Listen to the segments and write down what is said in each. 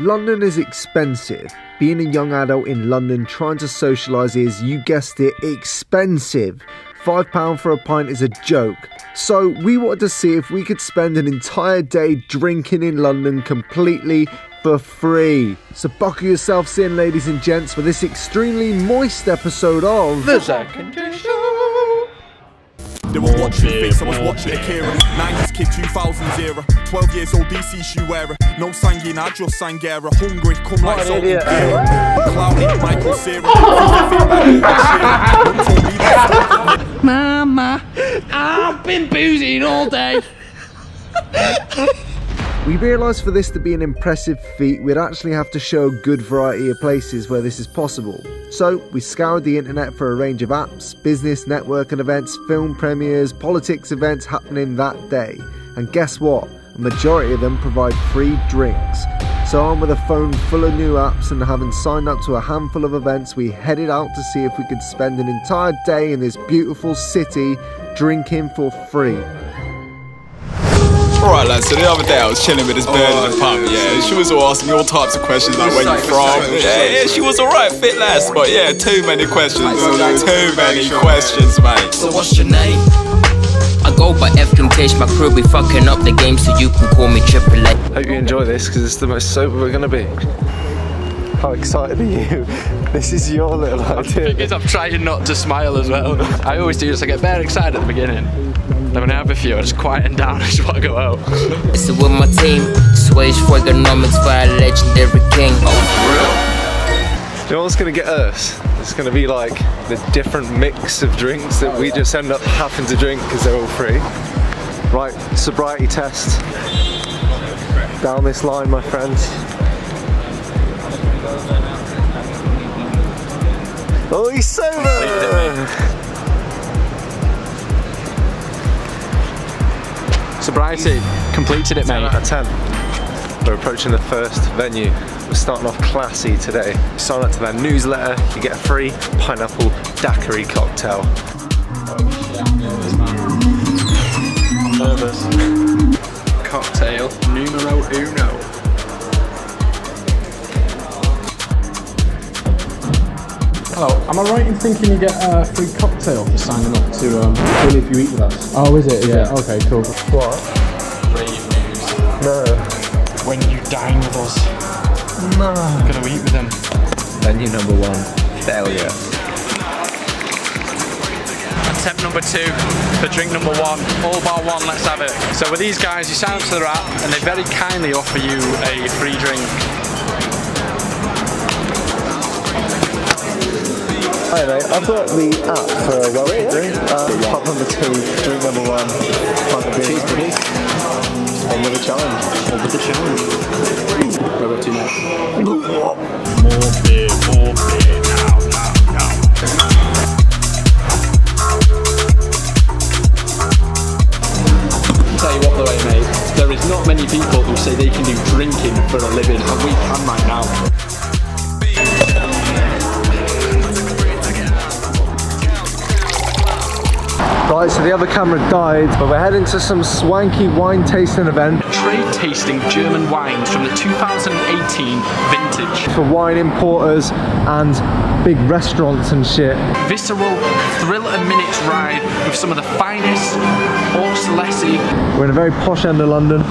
London is expensive. Being a young adult in London trying to socialise is, you guessed it, expensive. £5 for a pint is a joke. So we wanted to see if we could spend an entire day drinking in London completely for free. So buckle yourselves in, ladies and gents, for this extremely moist episode of The Show. They were watching face, I was watching Akira 90s kid, 2000s era 12 years old, DC shoe wearer No sangin, I just Sangera Hungry, come like salt and Cloudy, Michael Cera. Mama, I've been boozing all day. We realised for this to be an impressive feat, we'd actually have to show a good variety of places where this is possible. So, we scoured the internet for a range of apps, business networking events, film premieres, politics events happening that day. And guess what? A majority of them provide free drinks. So, armed with a phone full of new apps and having signed up to a handful of events, we headed out to see if we could spend an entire day in this beautiful city drinking for free. Alright lads, so the other day I was chilling with this bird in the pub, yeah, she was all asking me all types of questions like where you from, yeah, yeah, she was alright, fit lass, but yeah, too many questions, too many questions, mate. So what's your name? I go by F Temptation, my crew be fucking up the game so you can call me Triple A. Hope you enjoy this because it's the most sober we're gonna be. How excited are you? This is your little idea. Because I'm trying not to smile as well. I always do this, I get very excited at the beginning. Then when I have a few, I just quieten down, I just want to go out. It's with my team, Swage Freakonomics for a legendary king. Oh, real You know what's gonna get us? It's gonna be like the different mix of drinks that we just end up having to drink because they're all free. Right, sobriety test. Down this line, my friends. Oh, he's sober! Sobriety, completed it, 10 mate. out of 10. We're approaching the first venue. We're starting off classy today. Sign up to their newsletter, you get a free pineapple daiquiri cocktail. Nervous. Cocktail numero uno. Hello, am I right in thinking you get a free cocktail for signing up to um, Philly if you eat with us? Oh, is it? Is Yeah. it? Okay, cool. What? No. When you dine with us. No. Gonna eat with them. Venue number one, failure. Attempt number two for drink number one. All bar one, let's have it. So with these guys, you sign up to the app and they very kindly offer you a free drink. Hi mate, I've got the app for a well drink. Uh, pub number two, drink number one, pint of beer. Cheers, buddy. On with the challenge. On with the challenge. Where about to next? More beer, more beer, now, now, now. Tell you what though, mate, there is not many people who say they can do drinking for a living, and we can right now. Right, so the other camera died, but we're heading to some swanky wine tasting event Trade tasting German wines from the 2018 vintage. for wine importers and big restaurants and shit. Visceral, thrill a minute's ride with some of the finest horse lessy, We're in a very posh end of London,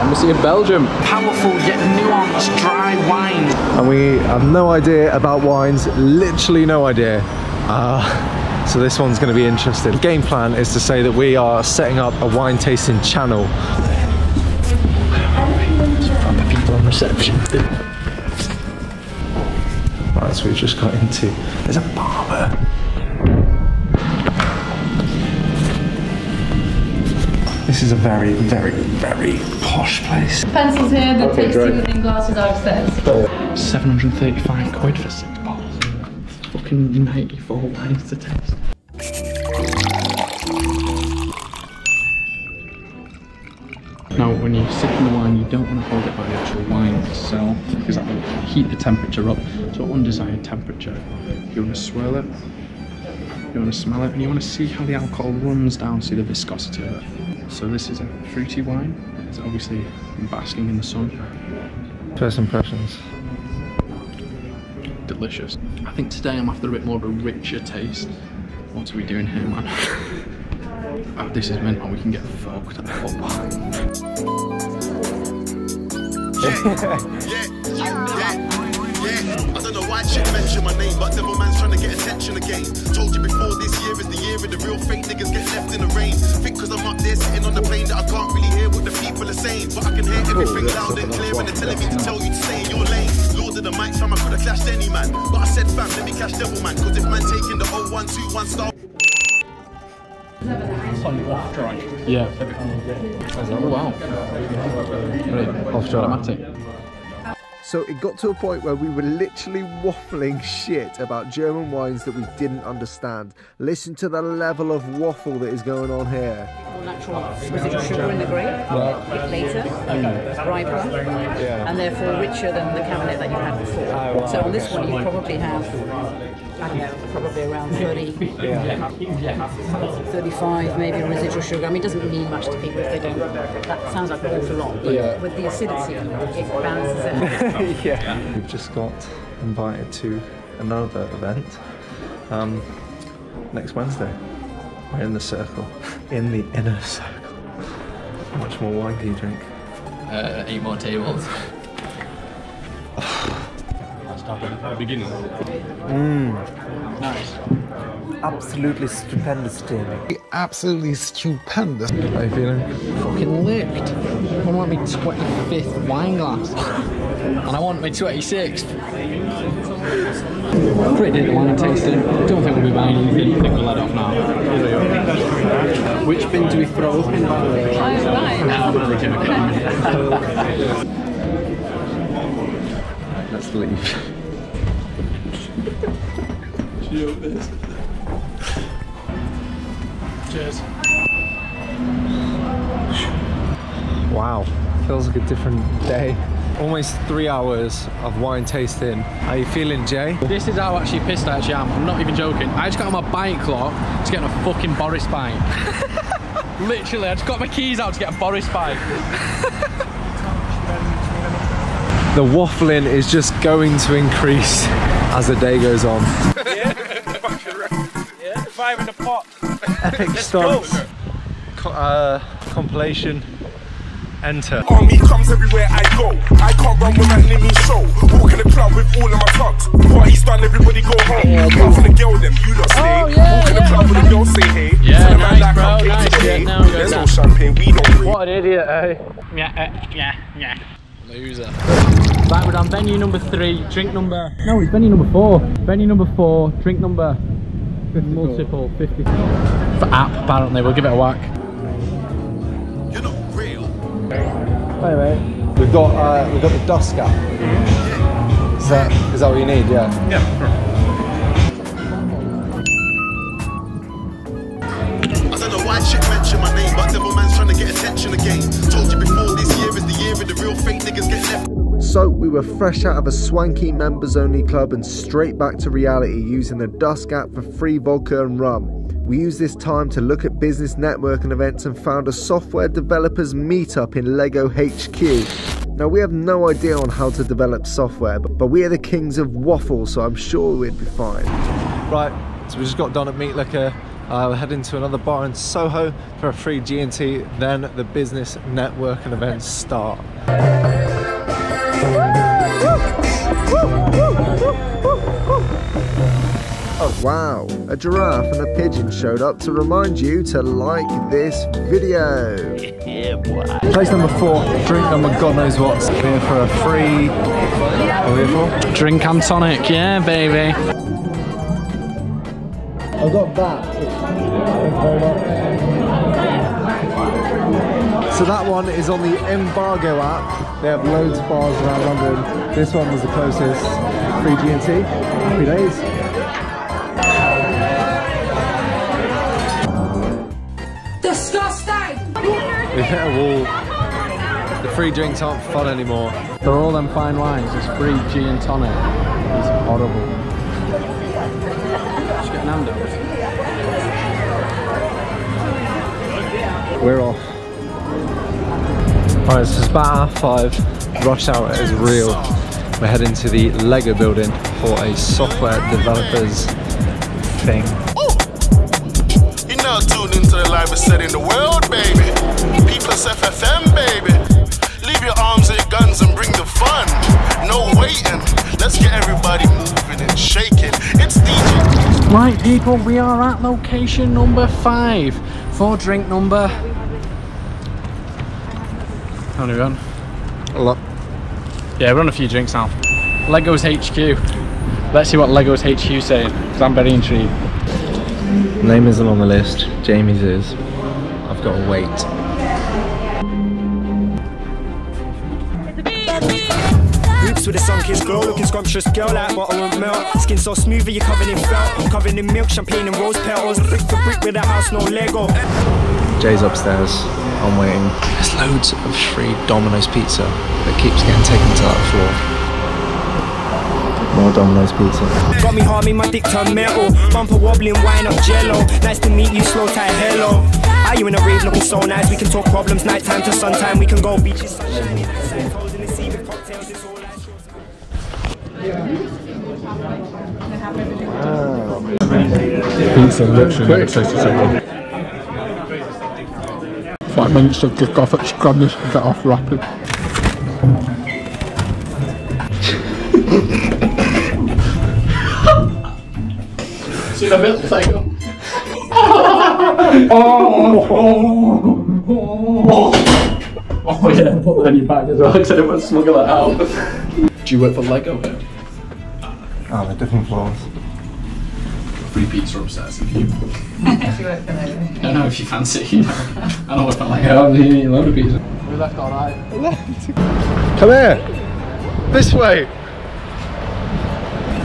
Embassy in Belgium. powerful yet nuanced dry wine. and we have no idea about wines, literally no idea. Uh, so this one's going to be interesting. The game plan is to say that we are setting up a wine tasting channel. People on reception. Right, so we've just got into. There's a barber. This is a very, very, very posh place. Pencils here, the tasting in glasses upstairs. 735 quid for six bottles. Fucking 94 wines to taste. Now, when you sip the wine, you don't want to hold it by the actual wine itself because that will heat the temperature up to an undesired temperature. You want to swirl it, you want to smell it, and you want to see how the alcohol runs down, see the viscosity of it. So, this is a fruity wine. It's obviously basking in the sun. First impressions. Delicious. I think today I'm after a bit more of a richer taste. What are we doing here, man? oh, this is mental. We can get fucked oh, at football. Yeah, yeah. Yeah. I don't know why shit mention my name, but Devilman's trying to get attention again. Told you before this year is the year of the real fake niggas get left in the rain. Think cause I'm up there sitting on the plane that I can't really hear what the people are saying. But I can hear everything loud and clear when they're telling me to tell you to stay in your lane. Of the mic, fam, I could have clashed any man. But I said fam, let me catch Devilman. Cause if man taking the 0121 star. off dry. Yeah. Oh wow. Really Off dry. dramatic. So it got to a point where we were literally waffling shit about German wines that we didn't understand. Listen to the level of waffle that is going on here. More natural residual sugar in the grape, bit later, mm. riper, and therefore richer than the Kabinett that you had before. Ah, so on this one, you probably have, I don't know, probably around 30, 35 maybe residual sugar. I mean, it doesn't mean much to people if they don't. That sounds like an awful lot, but Yeah. with the acidity, it balances it. out. yeah. We've just got invited to another event um, next Wednesday. We're in the circle, in the inner circle. How much more wine do you drink? Uh, eight more tables. Beginning. Mmm. Nice. Absolutely stupendous, Jamie. Absolutely stupendous. How you feeling? Fucking licked. I want my 25th wine glass. and I want my 26th. Pretty did the wine tasting. Eh? Don't think we'll be buying anything. I think we'll let off now. Which bin do we throw in by the way? Oh, right. No, I'm only joking. Cheers. Wow, feels like a different day. Almost three hours of wine tasting. How you feeling, Jay? This is how actually pissed I actually am. I'm not even joking. I just got on my bike clock to get on a fucking Boris bike. Literally, I just got my keys out to get a Boris bike. The waffling is just going to increase as the day goes on. Yeah, five in the pot. Epic stunts. Co- uh, compilation. Enter. Army comes everywhere I go. I can't run with my enemy show. Walk in the club with all of my thugs. Party's done, everybody go home. Run for the girl, them you lot stay. Walk in the club with the girls, say hey. Yeah, Tell nice, like bro, I'm nice, yeah, now we There's no champagne, we don't drink. What an idiot, eh? Yeah, uh, yeah, yeah. Loser. Right, we're on venue number three, drink number. No, it's venue number four. Venue number four, drink number. 54. Multiple 50. For app, apparently. We'll give it a whack. You're not real. Hey mate. We've got uh, we've got the Dusk app. Is that is that what you need? Yeah. I don't know why shit mention my name, but Devilman's trying to get attention again. Told you before this year is the year of the real fake niggas get left. So we were fresh out of a swanky members only club and straight back to reality using the Dusk app for free vodka and rum. We used this time to look at business networking events and found a software developers meetup in Lego HQ. Now we have no idea on how to develop software, but, but we are the kings of waffle, so I'm sure we'd be fine. Right. So we just got done at Meat Liquor. Uh, we're heading to another bar in Soho for a free G&T. Then the business networking events start. Oh wow, a giraffe and a pigeon showed up to remind you to like this video. Yeah, boy. Place number four, drink number God knows what. We're here for a free. What are we here for? Drink and tonic, yeah, baby. I've got that. Thank you very much. So that one is on the Embargo app. They have loads of bars around London. This one was the closest. Free G&T. Happy days. Disgusting! We've hit a wall. The free drinks aren't fun anymore. For all them fine wines, this free G and tonic It's horrible. Just get Nando's. We're off. Alright, so it's about half five. rush hour is real. We're heading to the Lego building for a software developers thing. You're now tuned into the livest set in the world, baby. People's FFM, baby. Leave your arms and guns and bring the fun. Right, people, we are at location number five for drink number. How many are we on? A lot. Yeah, we're on a few drinks now. Legos HQ. Let's see what Legos HQ saying, because I'm very intrigued. Name isn't on the list. Jamie's is. I've got to wait. Boots with a sun kissed glow, looking scrumptious girl like butter and milk. Skin so smooth, you're covered in felt. Covered in milk, champagne and rose petals. Brick for brick with a house, no Lego. Jay's upstairs. I'm waiting. There's loads of free Domino's pizza that keeps getting taken to that floor. More Domino's pizza. Got me harming my dick turn metal. Bumper wobbling, wine up jello. Nice to meet you, slowthai, hello. Are you in a rave looking so nice? We can talk problems, nighttime to sunshine. We can go beaches, sunshine, Pizza literally never tasted so good. Five minutes to kick off, let's grab this and get off rapid. See the middle thing? Oh yeah, put that in your bag as well, because I didn't want to smuggle it out. Do you work for Lego uh, ah, here? Oh, the different floors. Free pizza upstairs if you. If you work for Lego. I don't know if you fancy, you know. I know if I like it, I'm eating a load of pizza. We left alright. Come here! This way!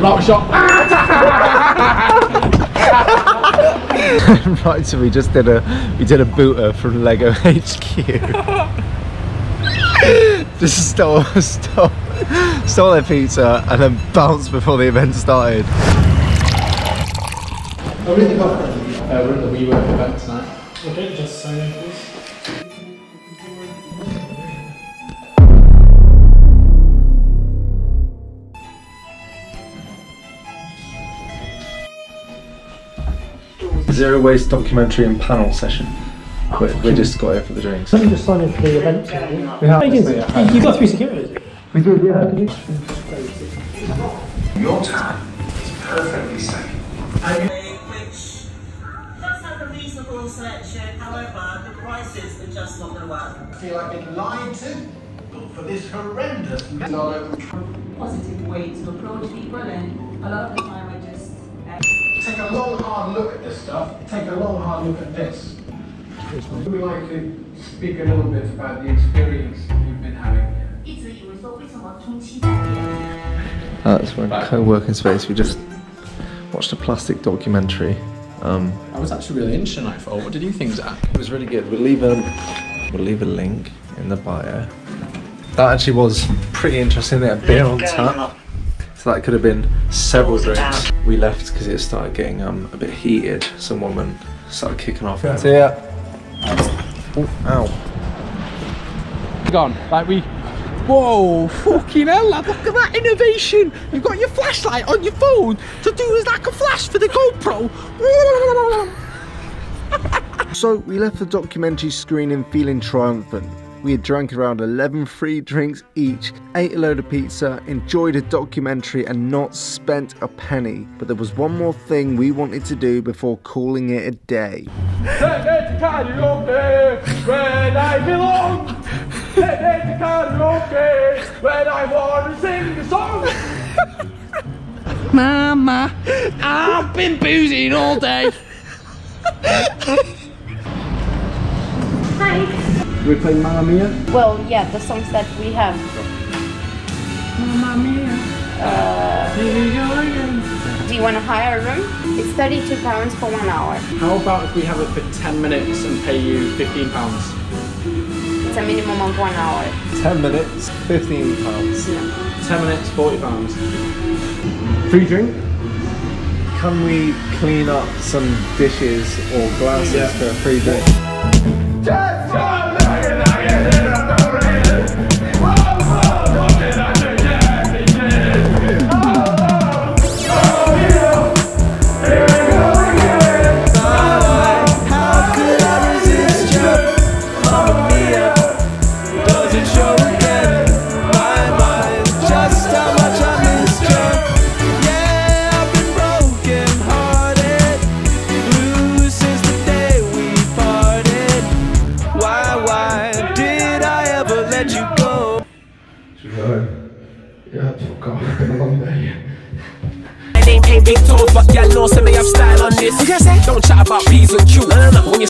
Lock shot. right, so we just did a we did a booter from Lego HQ. just stole stole stole their pizza and then bounced before the event started. Oh, really? Uh, we're at the WeWork event tonight. Okay, just sign in, please. Zero waste documentary and panel session. We, we just got here for the drinks. Let me just sign in for the event. We have. You, you got three security. We did, yeah. Your time is perfectly safe. Does have a reasonable selection, however, the prices are just not going to work. I feel like being lied to for this horrendous Positive way to approach people, and a lot of the time I just. Uh, Take a long, hard look at this stuff. Take a long, hard look at this. We like to speak a little bit about the experience you've been having. Uh, so we're in a co-working space. We just watched a plastic documentary. Um, I was actually really interested in Nightfall. What did you think, Zac? It was really good. We'll leave a we'll leave a link in the bio. That actually was pretty interesting. They had beer on tap, so that could have been several drinks. We left because it started getting um, a bit heated. Some woman started kicking off. Yeah. See ow. Gone. Like we Whoa, fucking hell, lad, look at that innovation! You've got your flashlight on your phone to do as like a flash for the GoPro. So we left the documentary screening feeling triumphant. We had drank around 11 free drinks each, ate a load of pizza, enjoyed a documentary, and not spent a penny. But there was one more thing we wanted to do before calling it a day. Take me to karaoke when I want to sing a song. Mama, I've been boozing all day. Hi. We playing Mamma Mia? Well, yeah, the songs that we have. Mamma Mia. Uh, Here we go again. do you want to hire a room? It's 32 pounds for one hour. How about if we have it for 10 minutes and pay you 15 pounds? It's a minimum of one hour. 10 minutes, 15 pounds. 10 minutes, 40 pounds. Free drink? Can we clean up some dishes or glasses Yeah. for a free drink? Just